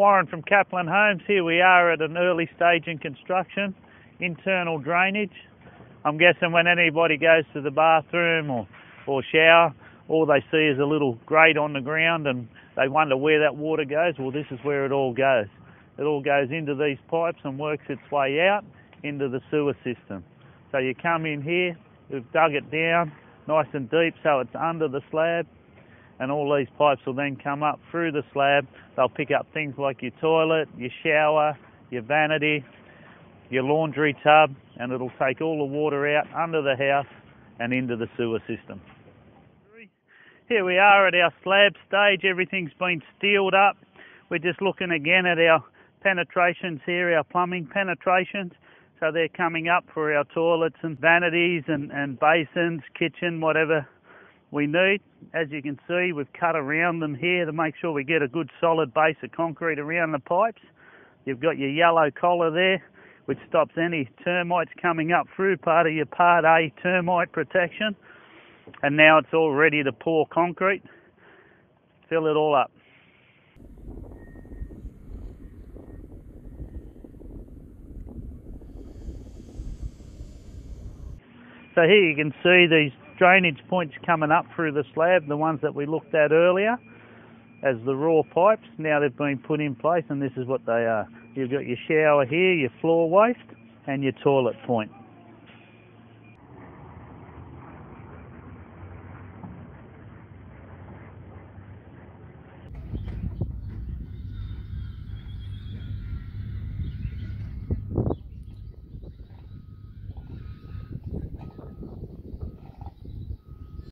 Warren from Kaplan Homes. Here we are at an early stage in construction, internal drainage. I'm guessing when anybody goes to the bathroom or, or shower, all they see is a little grate on the ground and they wonder where that water goes. Well, this is where it all goes. It all goes into these pipes and works its way out into the sewer system. So you come in here, we've dug it down nice and deep so it's under the slab and all these pipes will then come up through the slab. They'll pick up things like your toilet, your shower, your vanity, your laundry tub, and it'll take all the water out under the house and into the sewer system. Here we are at our slab stage. Everything's been steeled up. We're just looking again at our penetrations here, our plumbing penetrations. So they're coming up for our toilets and vanities and, and basins, kitchen, whatever we need. As you can see, we've cut around them here to make sure we get a good solid base of concrete around the pipes. You've got your yellow collar there, which stops any termites coming up through, part of your Part A termite protection. And now it's all ready to pour concrete, fill it all up. So here you can see these drainage points coming up through the slab, the ones that we looked at earlier as the raw pipes. Now they've been put in place and this is what they are. You've got your shower here, your floor waste and your toilet point.